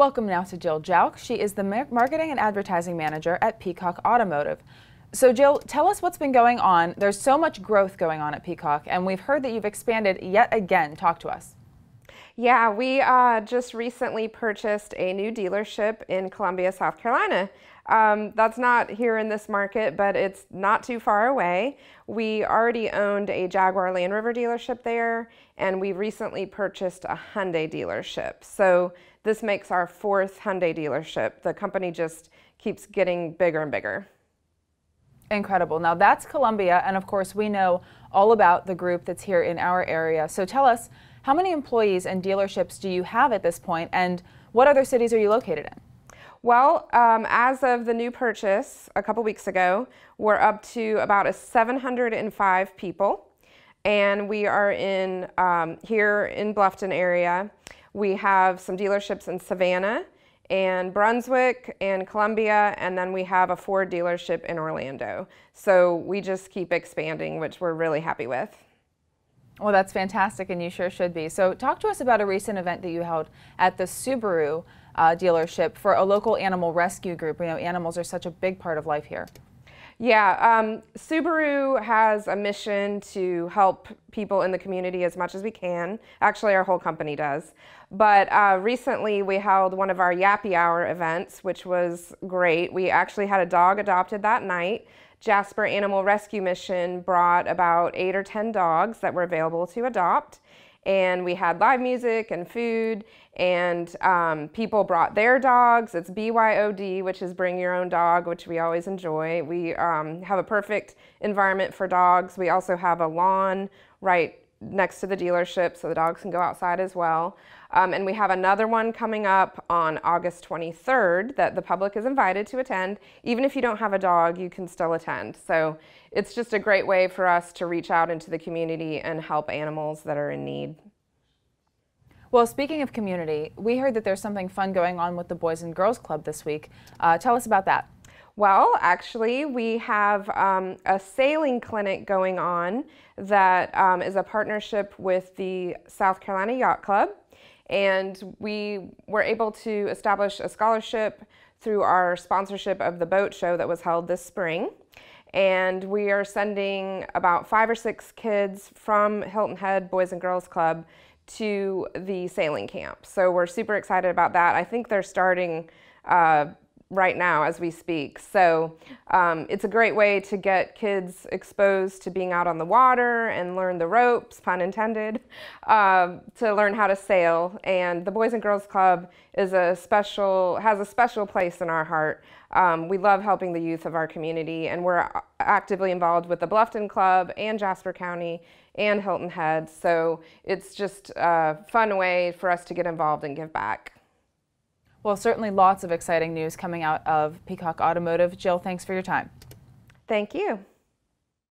Welcome now to Jill Jauch. She is the Marketing and Advertising Manager at Peacock Automotive. So Jill, tell us what's been going on. There's so much growth going on at Peacock, and we've heard that you've expanded yet again. Talk to us. Yeah, we uh, just recently purchased a new dealership in Columbia, South Carolina. Um, that's not here in this market, but it's not too far away. We already owned a Jaguar Land Rover dealership there, and we recently purchased a Hyundai dealership. So this makes our fourth Hyundai dealership. The company just keeps getting bigger and bigger. Incredible. Now that's Columbia, and of course we know all about the group that's here in our area. So tell us, how many employees and dealerships do you have at this point, and what other cities are you located in? Well, um, as of the new purchase a couple weeks ago, we're up to about a 705 people, and we are in um, here in Bluffton area. We have some dealerships in Savannah and Brunswick and Columbia, and then we have a Ford dealership in Orlando. So we just keep expanding, which we're really happy with. Well, that's fantastic, and you sure should be. So, talk to us about a recent event that you held at the Subaru uh, dealership for a local animal rescue group. We know animals are such a big part of life here. Yeah, um, Subaru has a mission to help people in the community as much as we can. Actually, our whole company does. But uh, recently, we held one of our Yappy Hour events, which was great. We actually had a dog adopted that night. Jasper Animal Rescue Mission brought about eight or 10 dogs that were available to adopt. And we had live music and food, and um, people brought their dogs. It's BYOD, which is bring your own dog, which we always enjoy. We um, have a perfect environment for dogs. We also have a lawn right next to the dealership so the dogs can go outside as well. Um, and we have another one coming up on August 23rd that the public is invited to attend. Even if you don't have a dog, you can still attend. So it's just a great way for us to reach out into the community and help animals that are in need. Well, speaking of community, we heard that there's something fun going on with the Boys and Girls Club this week. Uh, tell us about that. Well, actually, we have um, a sailing clinic going on that um, is a partnership with the South Carolina Yacht Club. And we were able to establish a scholarship through our sponsorship of the boat show that was held this spring. And we are sending about five or six kids from Hilton Head Boys and Girls Club to the sailing camp. So we're super excited about that. I think they're starting uh, right now as we speak. So um, it's a great way to get kids exposed to being out on the water and learn the ropes, pun intended, uh, to learn how to sail. And the Boys and Girls Club is a special, has a special place in our heart. Um, we love helping the youth of our community and we're actively involved with the Bluffton Club and Jasper County and Hilton Head. So it's just a fun way for us to get involved and give back. Well, certainly lots of exciting news coming out of Peacock Automotive. Jill, thanks for your time. Thank you.